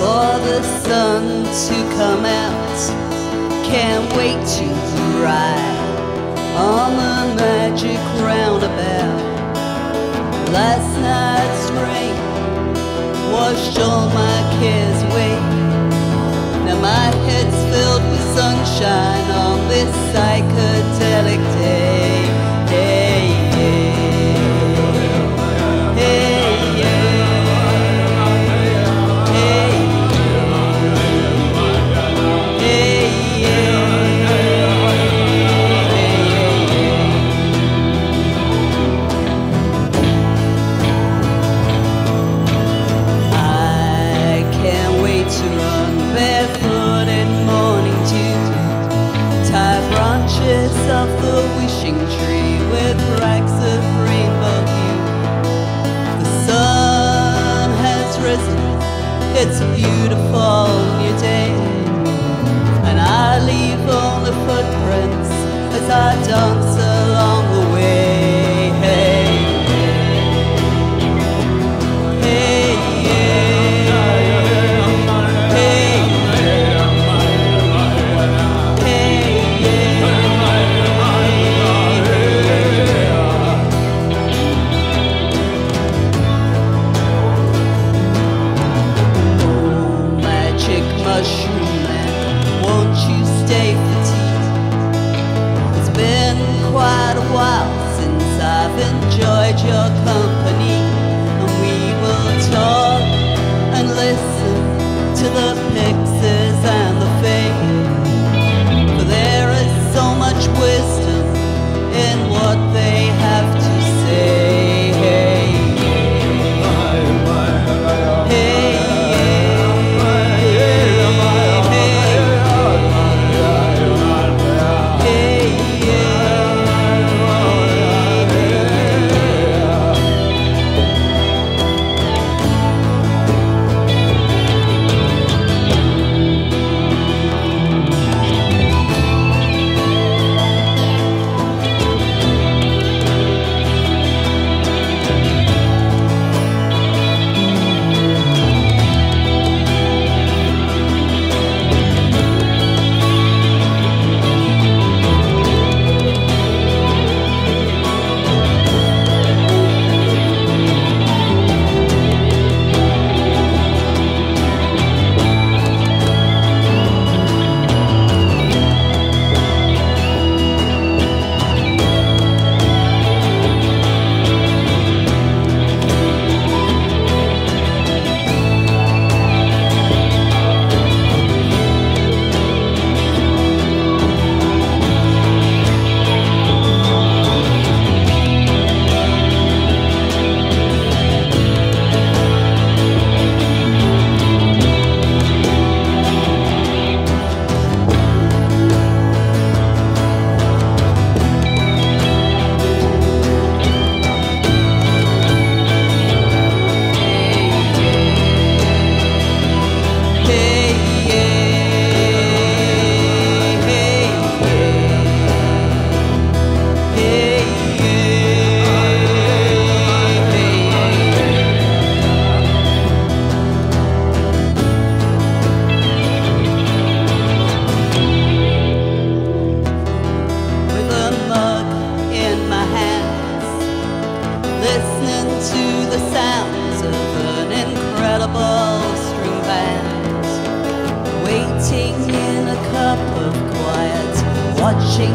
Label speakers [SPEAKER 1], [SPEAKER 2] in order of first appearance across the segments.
[SPEAKER 1] for the sun to come out. Can't wait to ride on the magic roundabout. Last night's rain washed all my cares away. Now my head's filled with sunshine on this psychedelic tree with rags of rainbow hue. The sun has risen, it's a beautiful new day. And I leave only footprints as I dance enjoyed your company, and we will talk and listen to the pixies and the fae. For there is so much wisdom in what they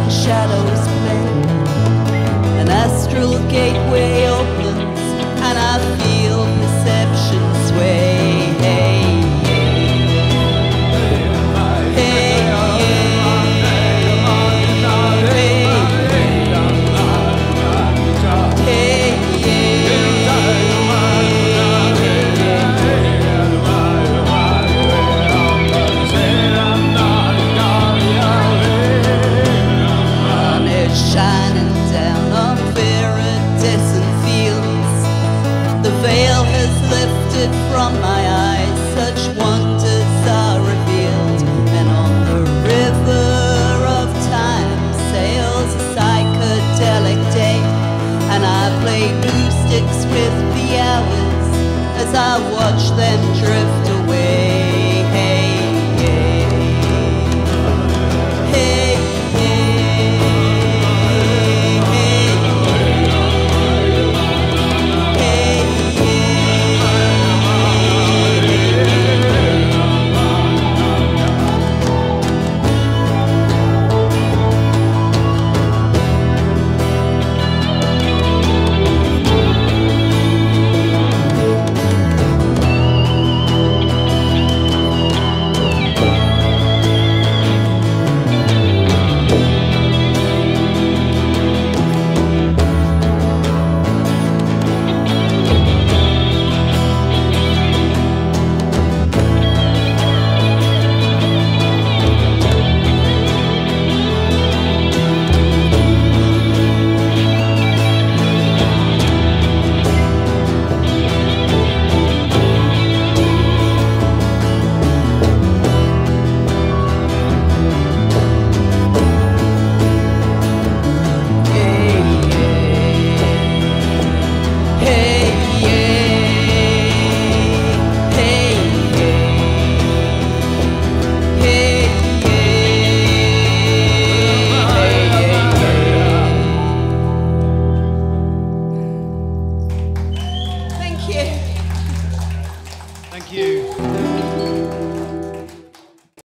[SPEAKER 1] shadows play. An astral gateway down on iridescent fields. The veil has lifted from my eyes, such wonders